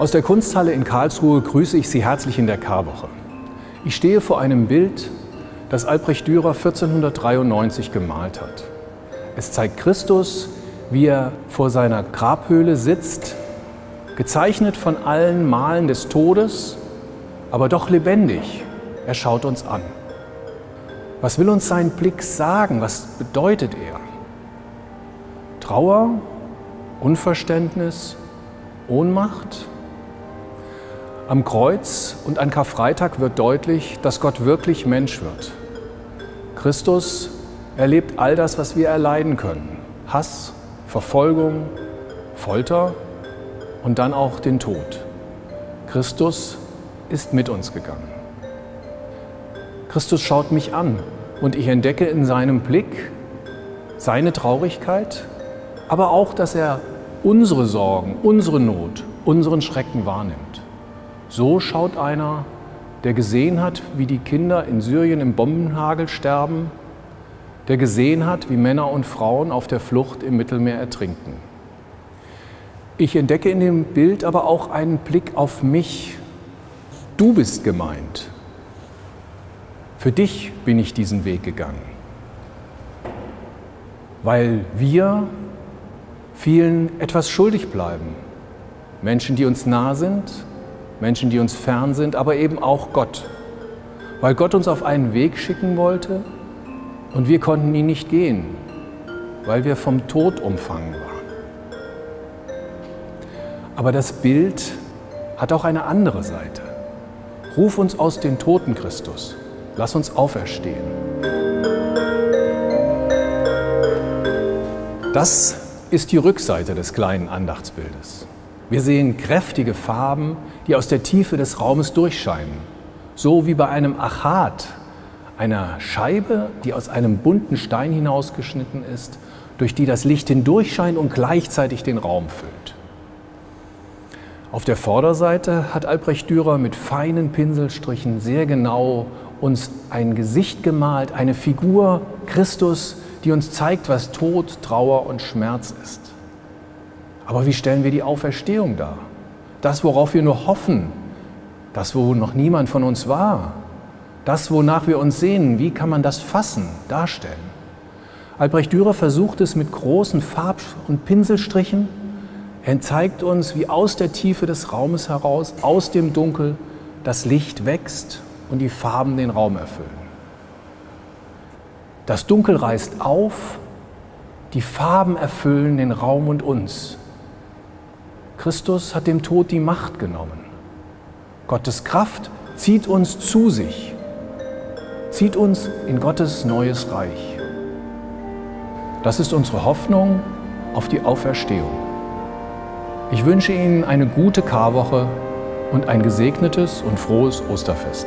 Aus der Kunsthalle in Karlsruhe grüße ich Sie herzlich in der Karwoche. Ich stehe vor einem Bild, das Albrecht Dürer 1493 gemalt hat. Es zeigt Christus, wie er vor seiner Grabhöhle sitzt, gezeichnet von allen Malen des Todes, aber doch lebendig. Er schaut uns an. Was will uns sein Blick sagen? Was bedeutet er? Trauer, Unverständnis, Ohnmacht? Am Kreuz und an Karfreitag wird deutlich, dass Gott wirklich Mensch wird. Christus erlebt all das, was wir erleiden können. Hass, Verfolgung, Folter und dann auch den Tod. Christus ist mit uns gegangen. Christus schaut mich an und ich entdecke in seinem Blick seine Traurigkeit, aber auch, dass er unsere Sorgen, unsere Not, unseren Schrecken wahrnimmt. So schaut einer, der gesehen hat, wie die Kinder in Syrien im Bombenhagel sterben, der gesehen hat, wie Männer und Frauen auf der Flucht im Mittelmeer ertrinken. Ich entdecke in dem Bild aber auch einen Blick auf mich. Du bist gemeint. Für dich bin ich diesen Weg gegangen. Weil wir vielen etwas schuldig bleiben. Menschen, die uns nah sind, Menschen, die uns fern sind, aber eben auch Gott. Weil Gott uns auf einen Weg schicken wollte und wir konnten ihn nicht gehen, weil wir vom Tod umfangen waren. Aber das Bild hat auch eine andere Seite. Ruf uns aus den Toten, Christus. Lass uns auferstehen. Das ist die Rückseite des kleinen Andachtsbildes. Wir sehen kräftige Farben, die aus der Tiefe des Raumes durchscheinen. So wie bei einem Achat, einer Scheibe, die aus einem bunten Stein hinausgeschnitten ist, durch die das Licht hindurchscheint und gleichzeitig den Raum füllt. Auf der Vorderseite hat Albrecht Dürer mit feinen Pinselstrichen sehr genau uns ein Gesicht gemalt, eine Figur Christus, die uns zeigt, was Tod, Trauer und Schmerz ist. Aber wie stellen wir die Auferstehung dar? Das, worauf wir nur hoffen, das, wo noch niemand von uns war, das, wonach wir uns sehnen, wie kann man das fassen, darstellen? Albrecht Dürer versucht es mit großen Farb- und Pinselstrichen. Er zeigt uns, wie aus der Tiefe des Raumes heraus, aus dem Dunkel, das Licht wächst und die Farben den Raum erfüllen. Das Dunkel reißt auf, die Farben erfüllen den Raum und uns. Christus hat dem Tod die Macht genommen. Gottes Kraft zieht uns zu sich, zieht uns in Gottes neues Reich. Das ist unsere Hoffnung auf die Auferstehung. Ich wünsche Ihnen eine gute Karwoche und ein gesegnetes und frohes Osterfest.